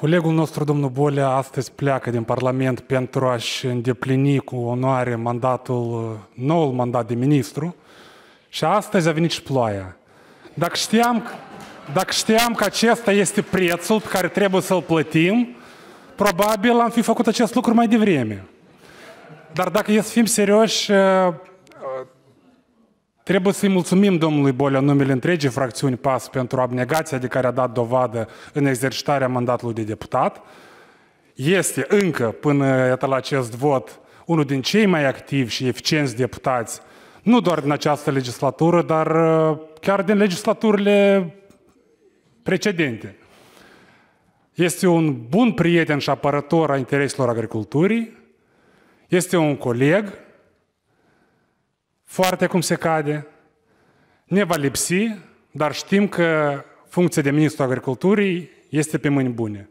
Colegul nostru, domnul Bolea, astăzi pleacă din Parlament pentru a-și îndeplini cu onoare mandatul, noul mandat de ministru și astăzi a venit și ploaia. Dacă știam, dacă știam că acesta este prețul pe care trebuie să-l plătim, probabil am fi făcut acest lucru mai devreme. Dar dacă e să fim serioși, Trebuie să-i mulțumim domnului Bolea numele întregii fracțiuni PAS pentru abnegația de care a dat dovadă în exercitarea mandatului de deputat. Este încă, până la acest vot, unul din cei mai activi și eficienți deputați, nu doar din această legislatură, dar uh, chiar din legislaturile precedente. Este un bun prieten și apărător a intereselor agriculturii, este un coleg, foarte cum se cade, ne va lipsi, dar știm că funcția de ministru agriculturii este pe mâini bune.